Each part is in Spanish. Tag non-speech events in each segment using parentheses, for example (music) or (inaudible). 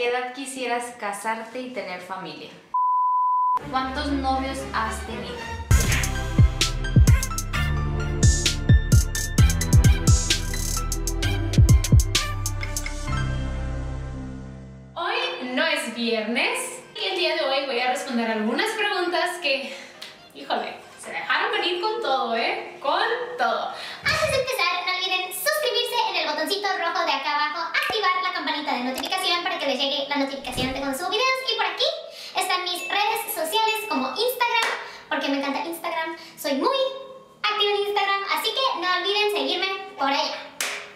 ¿Qué edad quisieras casarte y tener familia? ¿Cuántos novios has tenido? Hoy no es viernes y el día de hoy voy a responder algunas preguntas que, híjole, se dejaron venir con todo, ¿eh? Con todo. Antes de empezar, no olviden suscribirse en el botoncito rojo de acá abajo, activar la campanita de notificación para que les llegue la notificación de cuando subo videos y por aquí están mis redes sociales como Instagram, porque me encanta Instagram, soy muy activa en Instagram, así que no olviden seguirme por allá.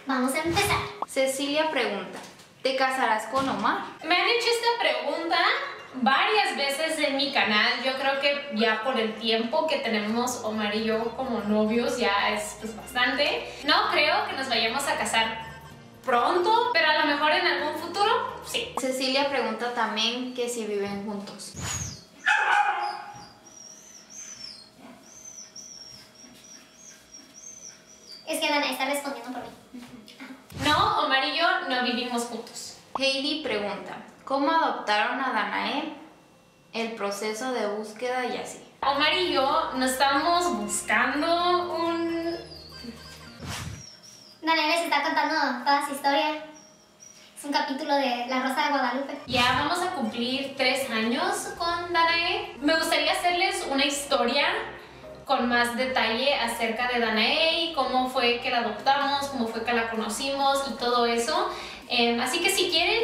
Vamos a empezar. Cecilia pregunta, ¿te casarás con Omar? Me han hecho esta pregunta varias veces en mi canal. Yo creo que ya por el tiempo que tenemos Omar y yo como novios ya es pues, bastante. No creo que nos vayamos a casar pronto, pero a lo mejor en algún futuro sí. Cecilia pregunta también que si viven juntos. Es que Dana está respondiendo por mí. No, Omar y yo no vivimos juntos. Heidi pregunta, ¿cómo adoptaron a Danae? El proceso de búsqueda y así. Omar y yo nos estamos buscando un... Dana les está contando toda su historia. Es un capítulo de La Rosa de Guadalupe. Ya vamos a cumplir tres años con Danae. Me gustaría hacerles una historia con más detalle acerca de Danae y cómo fue que la adoptamos, cómo fue que la conocimos y todo eso. Eh, así que si quieren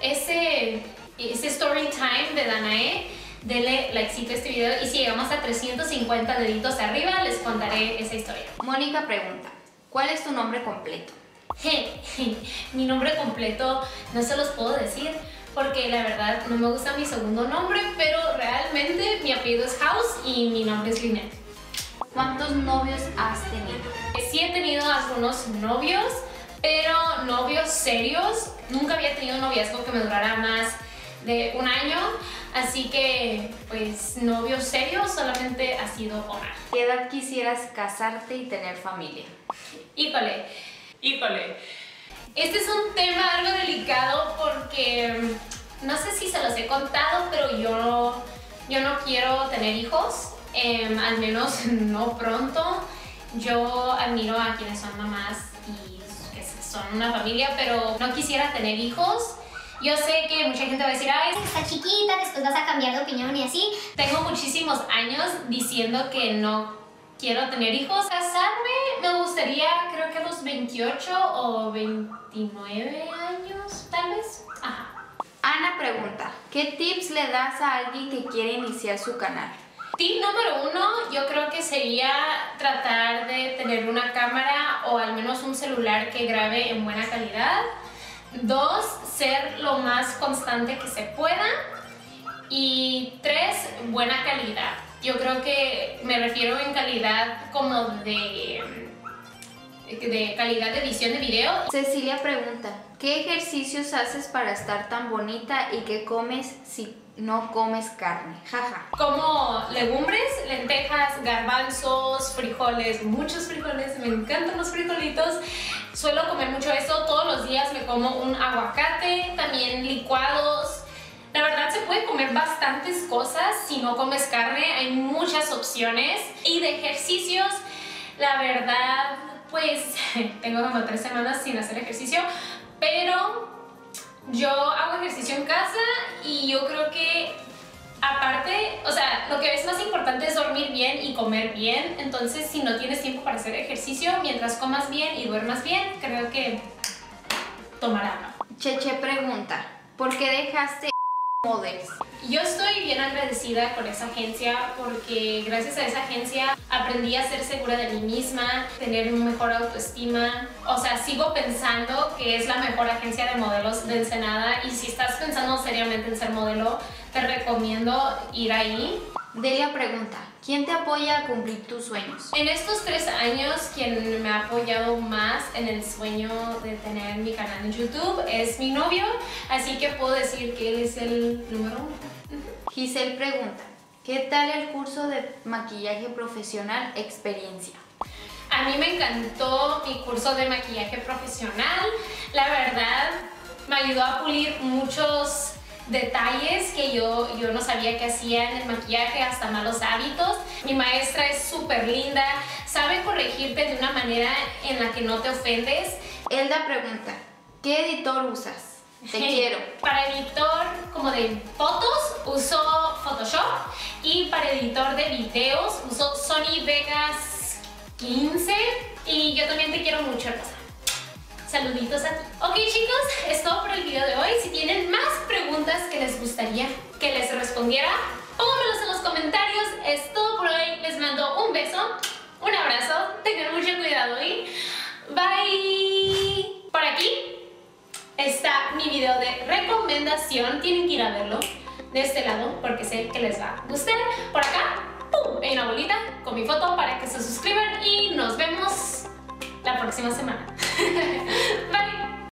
ese, ese story time de Danae, denle likecito a este video y si llegamos a 350 deditos arriba les contaré esa historia. Mónica pregunta, ¿cuál es tu nombre completo? Mi nombre completo no se los puedo decir porque la verdad no me gusta mi segundo nombre, pero realmente mi apellido es House y mi nombre es Lynette. ¿Cuántos novios has tenido? Sí he tenido algunos novios, pero novios serios. Nunca había tenido un noviazgo que me durara más de un año, así que pues novios serios solamente ha sido Omar. ¿Qué edad quisieras casarte y tener familia? Híjole, híjole. Este es un tema algo delicado porque no sé si se los he contado, pero yo, yo no quiero tener hijos, em, al menos (laughs) no pronto. Yo admiro a quienes son mamás y que son una familia, pero no quisiera tener hijos. Yo sé que mucha gente va a decir, ay, Está chiquita, después vas a cambiar de opinión y así. tengo muchísimos años diciendo que no quiero tener hijos. Casarme me gustaría, creo que a los 28 o 29 años, tal vez. Ajá. Ana pregunta, ¿qué tips le das a alguien que quiere iniciar su canal? Tip número uno, yo creo que sería tratar de tener una cámara o al menos un celular que grabe en buena calidad. Dos, ser lo más constante que se pueda. Y tres, buena calidad. Yo creo que me refiero en calidad como de, de calidad de edición de video. Cecilia pregunta, ¿qué ejercicios haces para estar tan bonita y qué comes si no comes carne? Jaja. Como legumbres, lentejas, garbanzos, frijoles, muchos frijoles, me encantan los frijolitos. Suelo comer mucho eso, todos los días me como un aguacate, también licuados. La verdad se puede comer bastantes cosas si no comes carne, hay muchas opciones. Y de ejercicios, la verdad, pues (laughs) tengo como tres semanas sin hacer ejercicio, pero yo hago ejercicio en casa y yo creo que aparte, o sea, lo que es más importante es dormir bien y comer bien. Entonces, si no tienes tiempo para hacer ejercicio, mientras comas bien y duermas bien, creo que tomar agua. Cheche pregunta, ¿por qué dejaste Models? Yo estoy bien agradecida con esa agencia porque gracias a esa agencia aprendí a ser segura de mí misma, tener mejor autoestima. O sea, sigo pensando que es la mejor agencia de modelos de Ensenada y si estás pensando seriamente en ser modelo, te recomiendo ir ahí. Delia pregunta, ¿quién te apoya a cumplir tus sueños? En estos tres años, quien me ha apoyado más en el sueño de tener mi canal en YouTube es mi novio, así que puedo decir que él es el número uno. Giselle pregunta, ¿qué tal el curso de maquillaje profesional experiencia? A mí me encantó mi curso de maquillaje profesional. La verdad, me ayudó a pulir muchos detalles que yo, yo no sabía que hacía en el maquillaje, hasta malos hábitos. Mi maestra es súper linda, sabe corregirte de una manera en la que no te ofendes. Elda pregunta, ¿qué editor usas? Te (laughs) quiero. Para editor como de fotos uso Photoshop y para editor de videos uso Sony Vegas 15 y yo también te quiero mucho, Rosa. Saluditos a ti. Ok chicos, es todo por el video de hoy. Si tienen más preguntas que les gustaría que les respondiera, pónganmelos en los comentarios. Es todo por hoy. Les mando un beso, un abrazo. Tengan mucho cuidado y bye. Por aquí está mi video de recomendación. Tienen que ir a verlo de este lado porque sé que les va a gustar. Por acá, ¡pum! hay una bolita con mi foto para que se suscriban y nos vemos la próxima semana. (laughs)